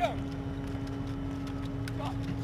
go. Stop.